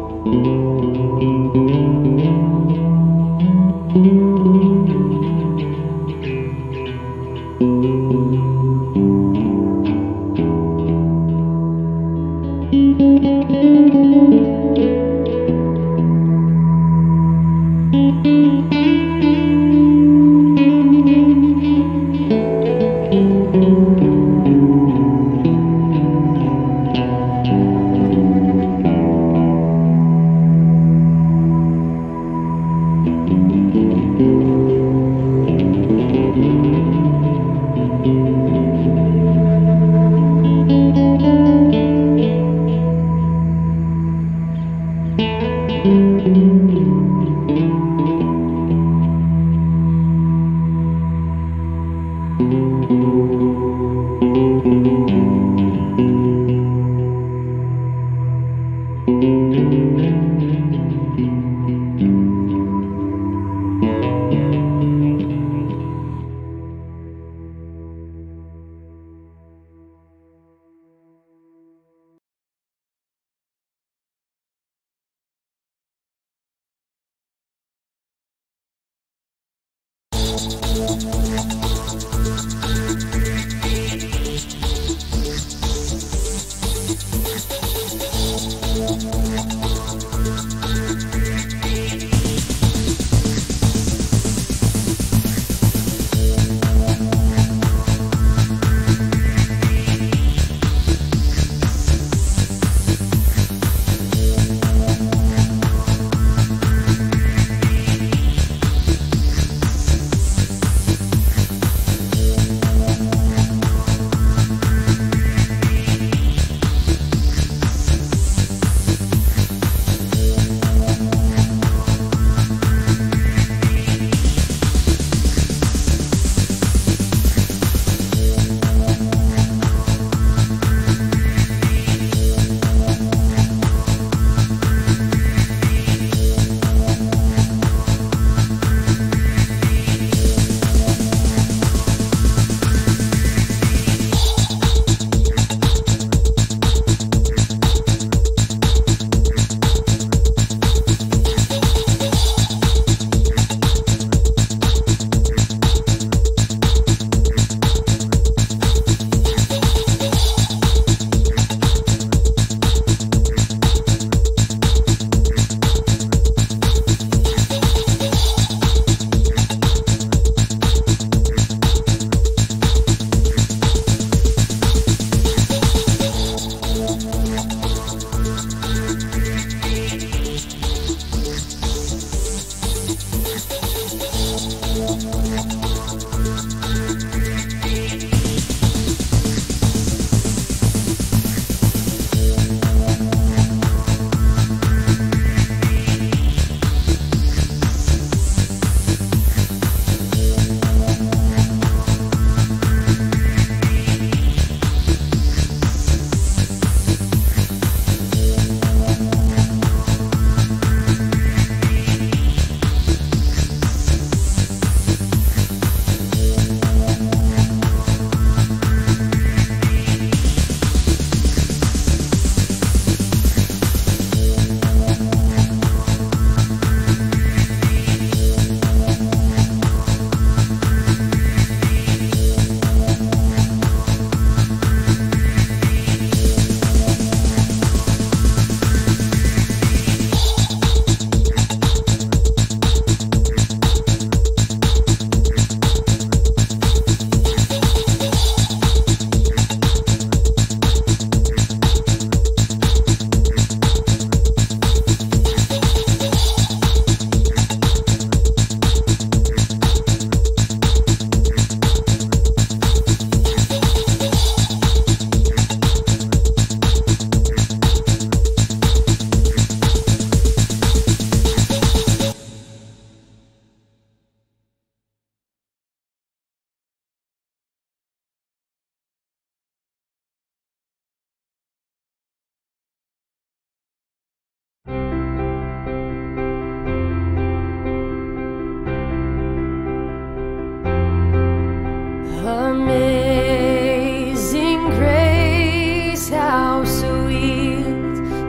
thank you.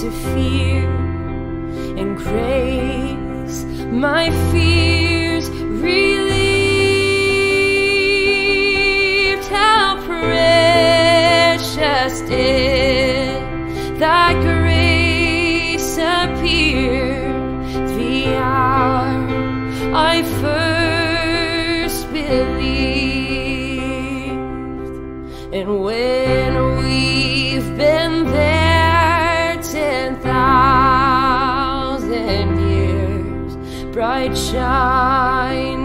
To fear and grace my fears relieved. How precious did thy grace appear the hour I first believed. And when bright shining